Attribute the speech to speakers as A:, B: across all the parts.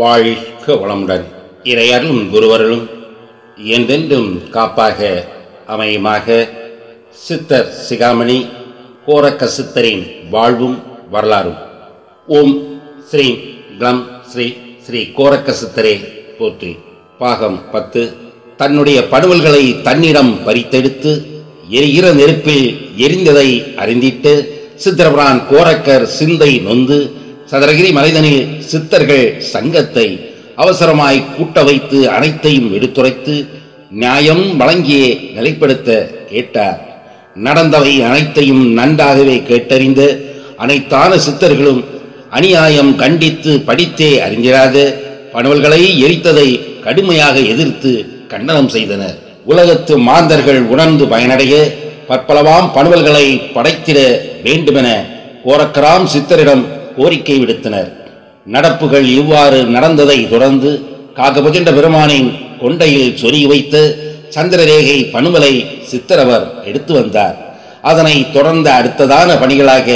A: வாழ்க வளமுடன். இறையருளும் குருவருளும் என்றென்றும் காப்பாக அமையுமாக. சித்தர் சிகாமணி கோரக்க சித்தரின் வாழ்வும் வரலாறும். ஓம் ஸ்ரீ கம் ஸ்ரீ ஸ்ரீ கோரக்க சித்தரே போற்றி. பாகம் பத்து. தன்னுடைய படுவல்களை தன்னிடம் பறித்தெடுத்து எரிகிற நெருப்பில் எரிந்ததை அறிந்திட்டு சித்திரபிரான் கோரக்கர் சிந்தை நொந்து சதுரகிரி மலைதனில் சித்தர்கள் சங்கத்தை அவசரமாய் கூட்ட வைத்து அனைத்தையும் எடுத்துரைத்து நியாயம் வழங்கியே நிலைப்படுத்த கேட்டார். நடந்தவை அனைத்தையும் நன்றாகவே கேட்டறிந்து அனைத்தான சித்தர்களும் அநியாயம் கண்டித்து படித்தே அறிந்திராத. பணுவல்களை எரித்ததை கடுமையாக எதிர்த்து கண்டனம் செய்தனர். உலகத்து மாந்தர்கள் உணர்ந்து பயனடைய பற்பலவாம் பணுவல்களை படைத்திட வேண்டுமென கோரக்கராம் சித்தரிடம் கோரிக்கை விடுத்தனர். நடப்புகள் இவ்வாறு நடந்ததை தொடர்ந்து காகபுஜண்ட பெருமானின் கொண்டையில் சொருகி வைத்து சந்திரரேகை பணுவலை சித்தரவர் எடுத்து வந்தார். அதனை தொடர்ந்த அடுத்ததான பணிகளாக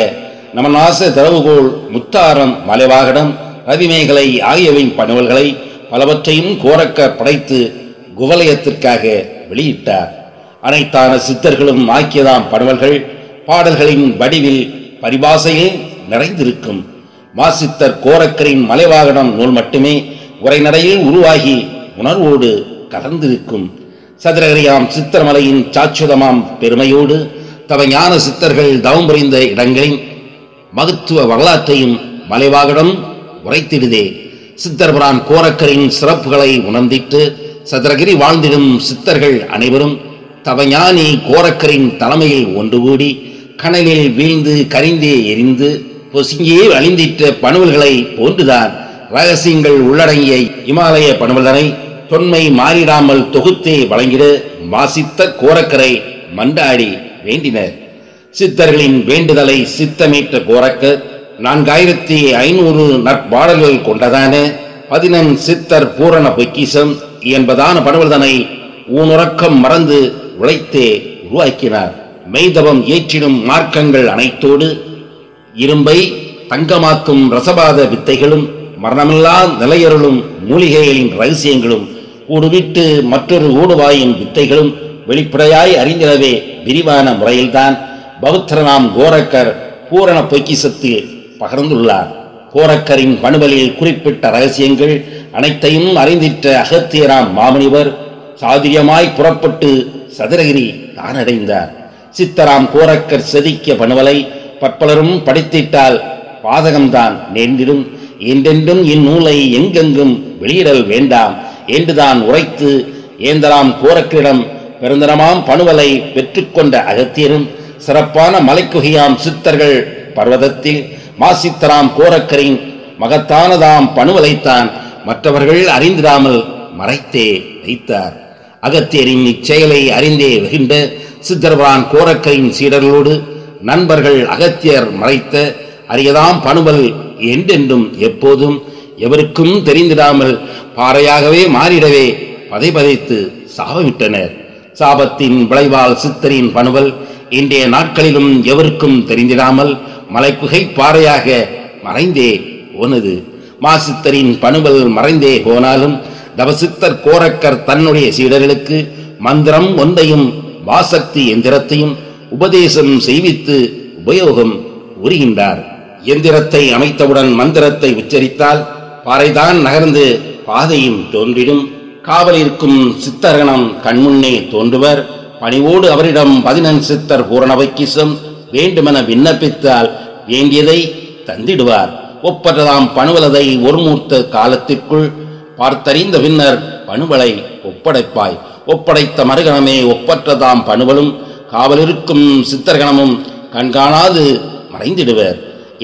A: நமநாச திறவுகோள் முத்தாரம் மலைவாகடம் ரவிமேகலை ஆகியவையின் பணுவல்களை பலவற்றையும் கோரக்க படைத்து குவலயத்திற்காக வெளியிட்டார். அனைத்தான சித்தர்களும் ஆக்கியதாம் பணுவல்கள் பாடல்களின் வடிவில் பரிபாசையில் நிறைந்திருக்கும். வாசித்தர் கோரக்கரின் மலைவாகனம் நூல் மட்டுமே உரைநடையில் உருவாகி உணர்வோடு கலந்திருக்கும் சதுரகிரியாம் சித்திரமலையின் சாச்சுதமாம் பெருமையோடு தவ ஞான சித்தர்கள் தவம் புரிந்த இடங்களின் மகத்துவ வரலாற்றையும் மலைவாகனம் உரைத்திடுதே. சித்தர்புரான் கோரக்கரின் சிறப்புகளை உணர்ந்திட்டு சதுரகிரி வாழ்ந்திடும் சித்தர்கள் அனைவரும் தவஞானி கோரக்கரின் தலைமையில் ஒன்று கூடி கனலில் வீழ்ந்து கரிந்தே எரிந்து பொசுங்கியே அழிந்திட்ட பணுவல்களை போன்றுதான் ரகசியங்கள் உள்ளடங்கிய இமாலய பணுவலனை தொன்மை மாறிடாமல் தொகுத்தே வழங்கிட வாசித்த கோரக்கரை மண்டாடி வேண்டினர். சித்தர்களின் வேண்டுதலை சித்தமேற்ற கோரக்க நான்காயிரத்தி ஐநூறு நற்பாடல்கள் கொண்டதான பதினெண் சித்தர் பூரண பொக்கிசம் என்பதான படுவதனை ஊனுறக்கம் மறந்து உழைத்தே உருவாக்கினார். மெய்தவம் ஏற்றிடும் மார்க்கங்கள் அனைத்தோடு இரும்பை தங்கமாக்கும் ரசபாத வித்தைகளும் மரணமில்லா நிலையருளும் மூலிகைகளின் ரகசியங்களும் ஊடுவிட்டு மற்றொரு ஊடுவாயின் வித்தைகளும் வெளிப்படையாய் அறிந்திடவே விரிவான முறையில்தான் பௌத்தரநாம் கோரக்கர் பூரண பொக்கிசத்தில் பகர்ந்துள்ளார். கோரக்கரின் பணுவலில் குறிப்பிட்ட ரகசியங்கள் அனைத்தையும் அறிந்திட்ட அகத்தியராம் மாமனிவர் சாதியமாய் புறப்பட்டு சதுரகிரி தானடைந்தார். சித்தராம் கோரக்கர் செதுக்கிய பணுவலை பற்பலரும் படித்திட்டால் பாதகம்தான் நேர்ந்திடும். என்றென்றும் இந்நூலை எங்கெங்கும் வெளியிடல் வேண்டாம். என்றுதான் உரைத்து ஏந்தராம் கோரக்கரிடம் பெருந்தரமாம் பணுவலை பெற்றுக்கொண்ட அகத்தியரும் சிறப்பான மலைக்குகையாம் சித்தர்கள் பர்வதத்தில் மாசித்தராம் கோரக்கரின் மகத்தானதாம் பணுவலைத்தான் மற்றவர்கள் அறிந்திடாமல் மறைத்தே வைத்தார். அகத்தியரின் இச்செயலை அறிந்தே வெகுண்ட சித்தர்வான் கோரக்கரின் சீடர்களோடு நண்பர்கள் அகத்தியர் மறைத்த அரியதாம் பணுவல் என்றென்றும் எப்போதும் எவருக்கும் தெரிந்திடாமல் பாறையாகவே மாறிடவே பதைபதைத்து சாபமிட்டனர். சாபத்தின் விளைவால் சித்தரின் பணுவல் இன்றைய நாட்களிலும் எவருக்கும் தெரிந்திடாமல் மலைக்குகை பாறையாக மறைந்தே போனது. மாசித்தரின் பணுவல் மறைந்தே போனாலும் தவசித்தர் கோரக்கர் தன்னுடைய சீடர்களுக்கு மந்திரம் ஒன்றையும் வாசக்தி எந்திரத்தையும் உபதேசம் செய்வித்து உபயோகம் உறுகின்றார். எந்திரத்தை அமைத்தவுடன் மந்திரத்தை உச்சரித்தால் பாறைதான் நகர்ந்து பாதையும் தோன்றிடும். காவலிருக்கும் சித்தர்கணம் கண்முன்னே தோன்றுவர். பணிவோடு அவரிடம் பதினன் சித்தர் பூரணவைக்கிசம் வேண்டுமென விண்ணப்பித்தால் வேண்டியதை தந்திடுவார். ஒப்பற்றதாம் பணுவலதை ஒருமூர்த்த காலத்திற்குள் பார்த்தறிந்த பின்னர் பணுவலை ஒப்படைப்பாய். ஒப்படைத்த மறுகணமே ஒப்பற்றதாம் பணுவலும் காவலிருக்கும் சித்தர்கணமும் கண்காணாது மறைந்திடுவர்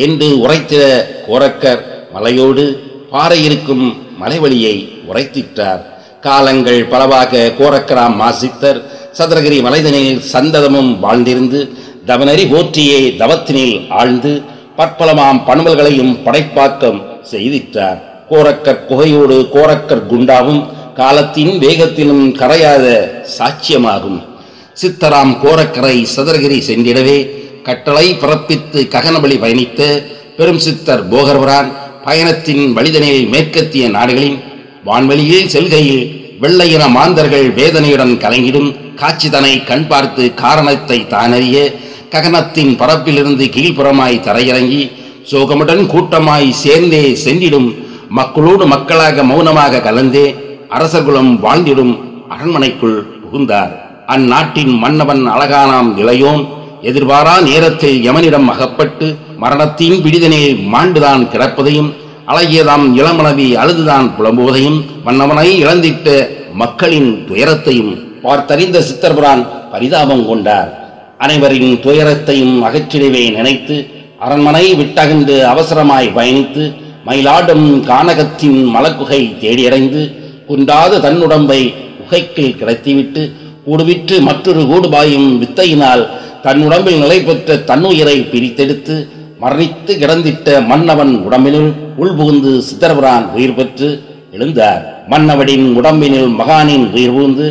A: என்று உரைத்திட கோரக்கர் மலையோடு பாறை இருக்கும் மலைவழியை உரைத்திட்டார். காலங்கள் பலவாக கோரக்கராம் மாசித்தர் சதுரகிரி மலைதனில் சந்ததமும் வாழ்ந்திருந்து தவநெறி போற்றியே தவத்தினில் ஆழ்ந்து பற்பலமாம் பண்பல்களையும் படைப்பாக்கம் செய்திட்டார். கோரக்கர் குகையோடு கோரக்கர் குண்டாவும் காலத்தின் வேகத்திலும் கரையாத சாட்சியமாகும். சித்தராம் கோரக்கரை சதுரகிரி சென்றிடவே கட்டளை பிறப்பித்து ககனபலி பயணித்த பெரும் சித்தர் போகர்வரான் பயணத்தின் வழிதனில் மேற்கத்திய நாடுகளின் வான்வெளியில் செல்கையில் வெள்ளையின மாந்தர்கள் வேதனையுடன் கலங்கிடும் காட்சிதனை கண் பார்த்து காரணத்தை தானறிய ககனத்தின் பரப்பிலிருந்து கீழ்ப்புறமாய் தரையிறங்கி சோகமுடன் கூட்டமாய் சேர்ந்தே சென்றிடும் மக்களோடு மக்களாக மௌனமாக கலந்தே அரசகுலம் வாழ்ந்திடும் அரண்மனைக்குள் புகுந்தார். அந்நாட்டின் மன்னவன் அழகானாம் இளையோன் எதிர்பாரா நேரத்தில் யமனிடம் அகப்பட்டு மரணத்தின் பிடிதனில் மாண்டுதான் கிடப்பதையும் அழகியதாம் இளமனவி அழுதுதான் புலம்புவதையும் மன்னவனை இழந்திட்ட மக்களின் துயரத்தையும் பார்த்தறிந்த சித்தர்புரான் பரிதாபம் கொண்டார். அனைவரின் துயரத்தையும் அகற்றிடவே நினைத்து அரண்மனை விட்டகன்று அவசரமாய் பயணித்து மயிலாடும் கானகத்தின் மலக்குகை தேடியடைந்து குன்றாத தன்னுடம்பை உகைக்கு கிடத்திவிட்டு கூடுவிற்று மற்றொரு கூடுபாயும் வித்தையினால் தன்னுடம்பில் நிலை பெற்ற தன்னுயிரை பிரித்தெடுத்து மரணித்து கிடந்திட்ட மன்னவன் உடம்பினுள் உள்புகுந்து சித்தரபுரான் உயிர் பெற்று எழுந்தார். மன்னவனின் உடம்பினில் மகானின் உயிர் புகுந்து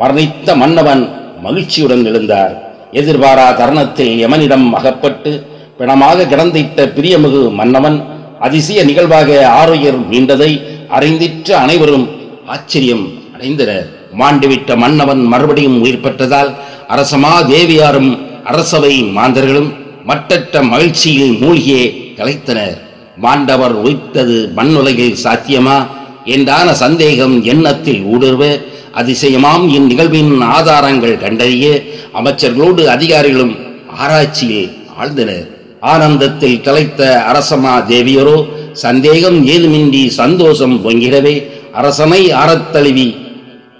A: மரணித்த மன்னவன் மகிழ்ச்சியுடன் எழுந்தார். எதிர்பாரா தருணத்தில் யமனிடம் அகப்பட்டு பிணமாக கிடந்திட்ட பிரியமிகு மன்னவன் அதிசய நிகழ்வாக ஆரோயர் மீண்டதை அறிந்திற்று அனைவரும் ஆச்சரியம் அடைந்தனர். மாண்டுவிட்ட மன்னவன் மறுபடியும் உயிர் பெற்றதால் அரசமா தேவியாரும் அரசவை மாந்தர்களும் மட்டற்ற மகிழ்ச்சியில் மூழ்கியே கலைத்தனர் மாண்டவர் உயிர்த்தது மண்ணுலகில் சாத்தியமா? என்றான சந்தேகம் எண்ணத்தில் ஊடுருவ அதிசயமாம் இந்நிகழ்வின் ஆதாரங்கள் கண்டறிய அமைச்சர்களோடு அதிகாரிகளும் ஆராய்ச்சியில் ஆழ்ந்தனர். ஆனந்தத்தில் கலைத்த அரசமா தேவியரோ சந்தேகம் ஏதுமின்றி சந்தோஷம் பொங்கிடவே அரசனை அறத்தழுவி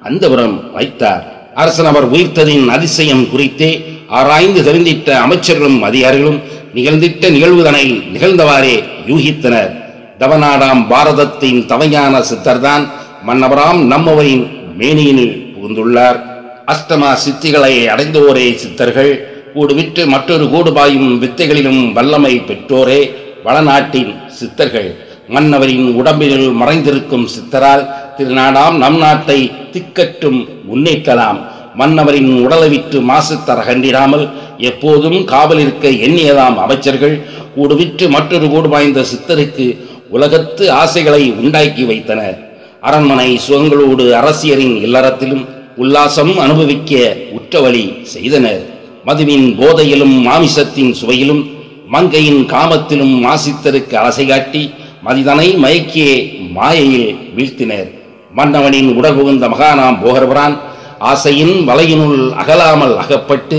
A: அந்தபுரம் வைத்தார். அரசன் அவர் உயிர்த்ததின் அதிசயம் குறித்தே ஆராய்ந்து தெரிந்திட்ட அமைச்சர்களும் அதிகாரிகளும் நிகழ்ந்திட்ட நிகழ்வுதனை நிகழ்ந்தவாறே யூகித்தனர். தவநாடாம் பாரதத்தின் தவஞான சித்தர்தான் மன்னவராம் நம்மவரின் மேனியினில் புகுந்துள்ளார். அஷ்டமா சித்திகளை அடைந்தோரே சித்தர்கள். கூடுவிட்டு மற்றொரு கூடுபாயும் வித்தைகளிலும் வல்லமை பெற்றோரே வளநாட்டின் சித்தர்கள். மன்னவரின் உடம்பினுள் மறைந்திருக்கும் சித்தரால் திருநாடாம் நம் நாட்டை திக்கற்றும் முன்னேற்றலாம். மன்னவரின் உடலை விற்று மாசுத்தர கண்டிடாமல் கண்டிராமல் எப்போதும் காவல் இருக்க எண்ணியதாம் அமைச்சர்கள் கூடுவிற்று மற்றொரு கூடு வாய்ந்த சித்தருக்கு உலகத்து ஆசைகளை உண்டாக்கி வைத்தனர். அரண்மனை சுகங்களோடு அரசியரின் இல்லறத்திலும் உல்லாசம் அனுபவிக்க உற்றவழி செய்தனர். மதுவின் போதையிலும் மாமிசத்தின் சுவையிலும் மங்கையின் காமத்திலும் மாசித்தருக்கு அலசை காட்டி மதிதனை மயக்கியே மாயையில் வீழ்த்தினர். மன்னவனின் உடகுகுந்த மகானாம் போகர்பிரான் ஆசையின் வலையினுள் அகலாமல் அகப்பட்டு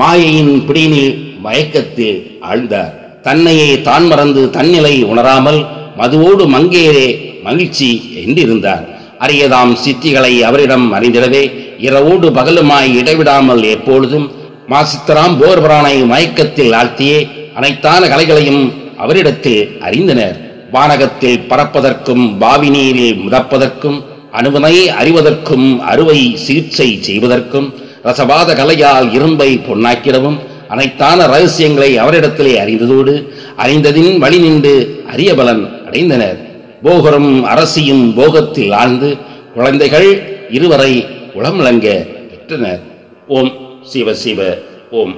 A: மாயையின் பிடியினில் மயக்கத்தில் ஆழ்ந்தார். தன்னையே தான் மறந்து தன்னிலை உணராமல் மதுவோடு மங்கையரே மகிழ்ச்சி என்றிருந்தார். அரியதாம் சித்திகளை அவரிடம் அறிந்திடவே இரவோடு பகலுமாய் இடைவிடாமல் எப்பொழுதும் மாசித்தராம் போர்பரானை மயக்கத்தில் ஆழ்த்தியே அனைத்தான கலைகளையும் அவரிடத்தில் அறிந்தனர். வானகத்தில் பறப்பதற்கும் பாவி நீரில் மிதப்பதற்கும் அணுவனை அறிவதற்கும் அறுவை சிகிச்சை செய்வதற்கும் ரசவாத கலையால் இரும்பை பொன்னாக்கிடவும் அனைத்தான ரகசியங்களை அவரிடத்திலே அறிந்ததோடு அறிந்ததின் வழி நின்று அரிய பலன் அடைந்தனர். போகரும் அரசியும் போகத்தில் ஆழ்ந்து குழந்தைகள் இருவரை உளமிழங்க பெற்றனர். ஓம் சிவ சிவ ஓம்